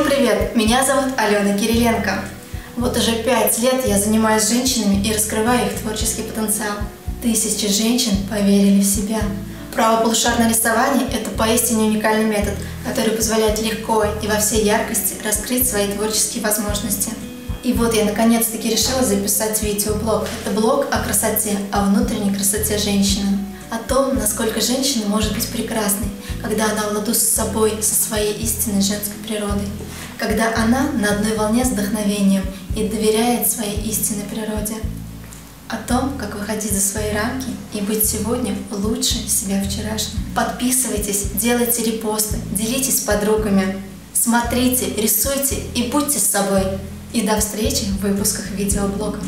привет! Меня зовут Алена Кириленко. Вот уже пять лет я занимаюсь женщинами и раскрываю их творческий потенциал. Тысячи женщин поверили в себя. Правополушарное рисование – это поистине уникальный метод, который позволяет легко и во всей яркости раскрыть свои творческие возможности. И вот я наконец-таки решила записать видеоблог. Это блог о красоте, о внутренней красоте женщины. О том, насколько женщина может быть прекрасной, когда она в ладу с собой, со своей истинной женской природой. Когда она на одной волне с вдохновением и доверяет своей истинной природе. О том, как выходить за свои рамки и быть сегодня лучше себя вчерашнего. Подписывайтесь, делайте репосты, делитесь с подругами. Смотрите, рисуйте и будьте с собой. И до встречи в выпусках видеоблога.